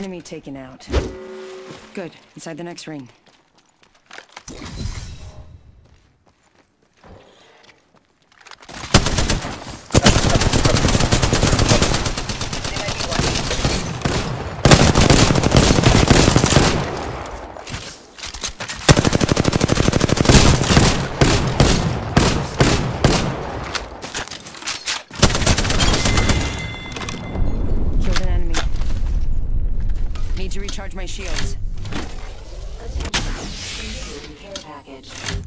Enemy taken out. Good. Inside the next ring. Need to recharge my shields. Attention, package.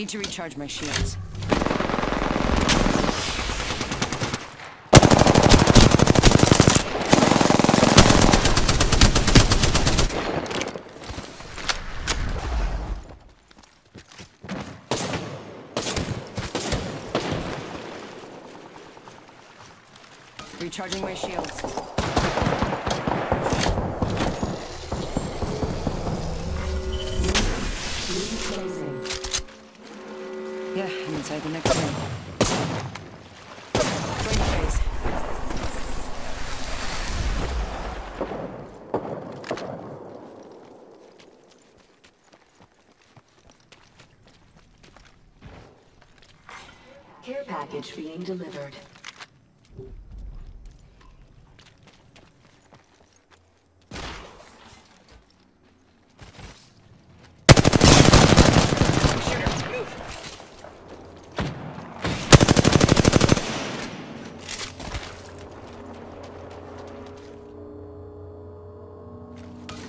Need to recharge my shields. Recharging my shields. The next. Care package being delivered.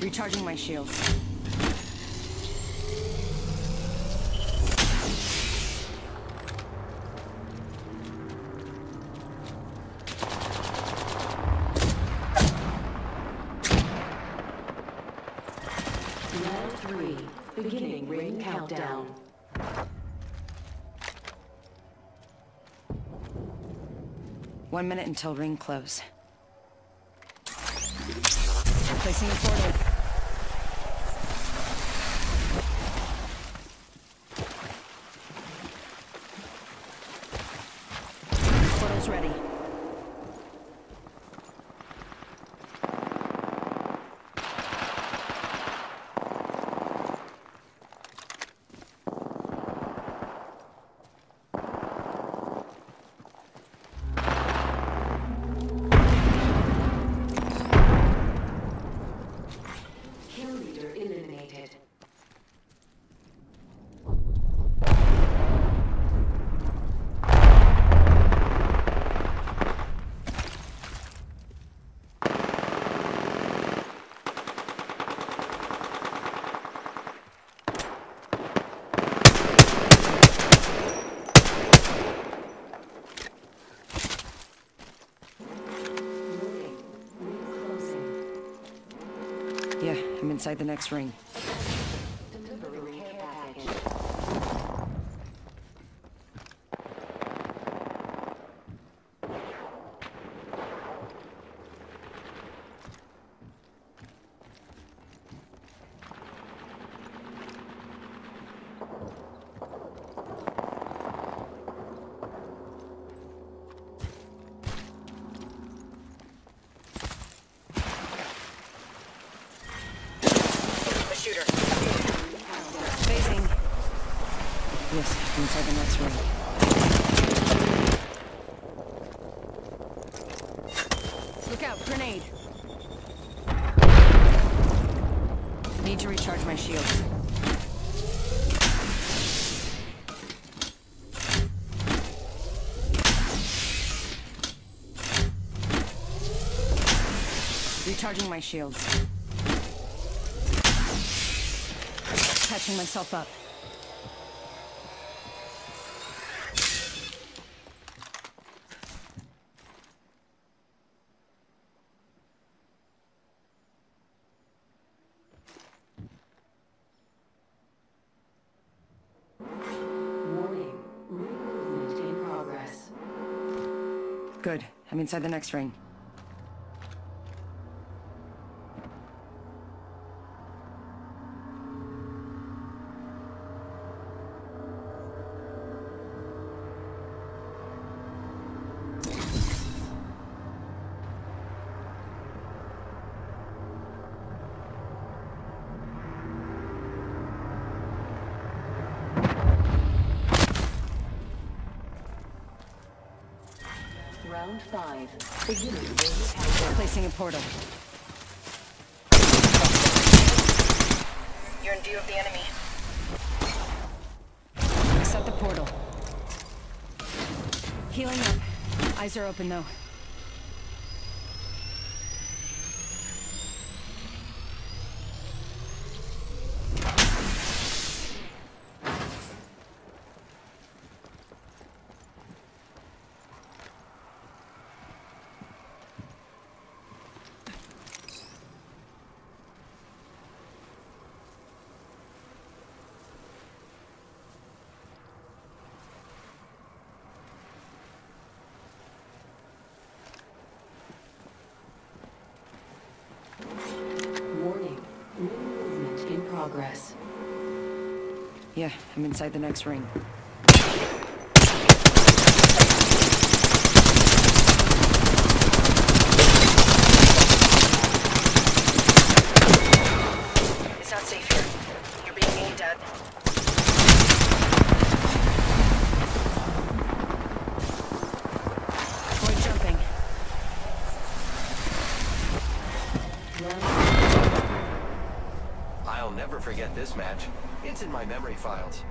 Recharging my shields. Round three, beginning ring countdown. One minute until ring close. Placing a portal. Inside the next ring. Delivering care package. A shooter. Facing. Yes, I'm inside the next ring. Look out, grenade. Need to recharge my shields. Recharging my shields. Catching myself up. Good. I'm inside the next ring. Round five. Ring countdown. Placing a portal. You're in view of the enemy. Set the portal. Healing up. Eyes are open though. Warning. Ring movement in progress. Yeah, I'm inside the next ring. It's not safe here. You're being aimed at. This match. It's in my memory files.